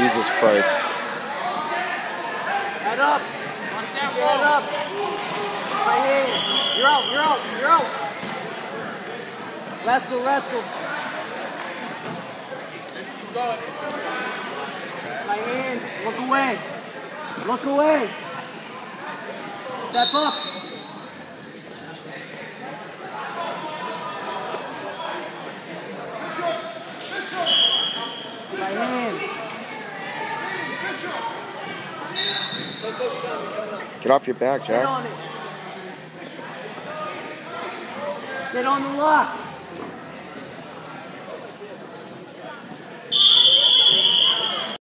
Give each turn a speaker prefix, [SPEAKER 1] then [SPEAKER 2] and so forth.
[SPEAKER 1] Jesus Christ.
[SPEAKER 2] Head up. Head up. My hand. You're out. You're out. You're out. Wrestle. Wrestle. My hands. Look away. Look away. Step up. My hands.
[SPEAKER 1] Get off your back,
[SPEAKER 2] Sit
[SPEAKER 1] Jack.
[SPEAKER 2] on it. Sit on the lock.